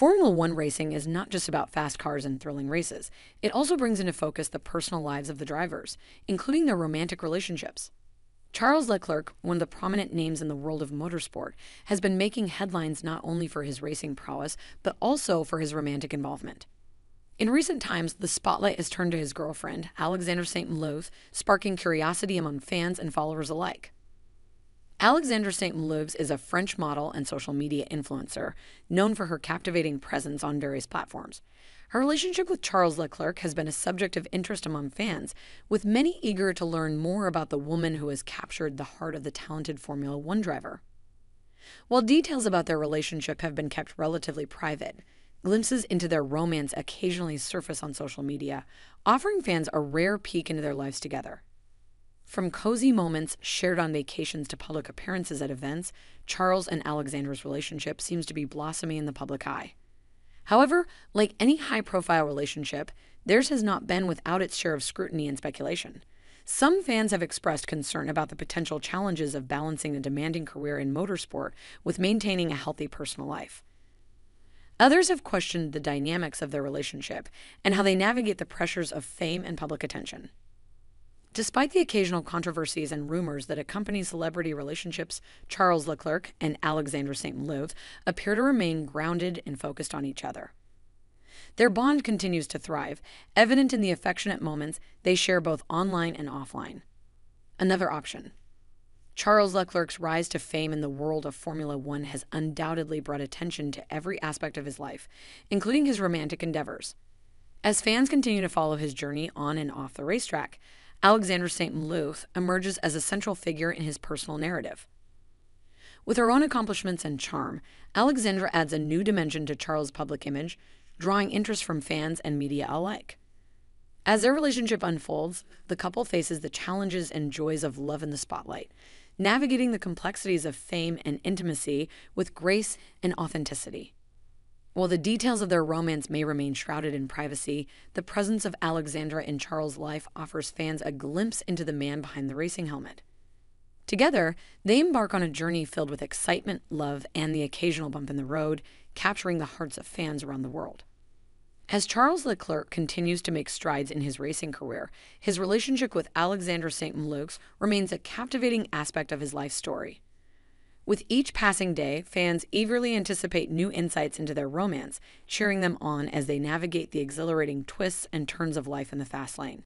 Formula One racing is not just about fast cars and thrilling races, it also brings into focus the personal lives of the drivers, including their romantic relationships. Charles Leclerc, one of the prominent names in the world of motorsport, has been making headlines not only for his racing prowess, but also for his romantic involvement. In recent times, the spotlight has turned to his girlfriend, Alexandra Saint Mleux, sparking curiosity among fans and followers alike. Alexandra Saint Mleux is a French model and social media influencer, known for her captivating presence on various platforms. Her relationship with Charles Leclerc has been a subject of interest among fans, with many eager to learn more about the woman who has captured the heart of the talented Formula One driver. While details about their relationship have been kept relatively private, glimpses into their romance occasionally surface on social media, offering fans a rare peek into their lives together. From cozy moments shared on vacations to public appearances at events, Charles and Alexandra's relationship seems to be blossoming in the public eye. However, like any high profile relationship, theirs has not been without its share of scrutiny and speculation. Some fans have expressed concern about the potential challenges of balancing a demanding career in motorsport with maintaining a healthy personal life. Others have questioned the dynamics of their relationship and how they navigate the pressures of fame and public attention. Despite the occasional controversies and rumors that accompany celebrity relationships, Charles Leclerc and Alexandra Saint Mleux appear to remain grounded and focused on each other. Their bond continues to thrive, evident in the affectionate moments they share both online and offline. Another option. Charles Leclerc's rise to fame in the world of Formula One has undoubtedly brought attention to every aspect of his life, including his romantic endeavors. As fans continue to follow his journey on and off the racetrack, Alexandra Saint Mleux emerges as a central figure in his personal narrative. With her own accomplishments and charm, Alexandra adds a new dimension to Charles' public image, drawing interest from fans and media alike. As their relationship unfolds, the couple faces the challenges and joys of love in the spotlight, navigating the complexities of fame and intimacy with grace and authenticity. While the details of their romance may remain shrouded in privacy, the presence of Alexandra in Charles' life offers fans a glimpse into the man behind the racing helmet. Together, they embark on a journey filled with excitement, love, and the occasional bump in the road, capturing the hearts of fans around the world. As Charles Leclerc continues to make strides in his racing career, his relationship with Alexandra Saint Mleux remains a captivating aspect of his life story. With each passing day, fans eagerly anticipate new insights into their romance, cheering them on as they navigate the exhilarating twists and turns of life in the fast lane.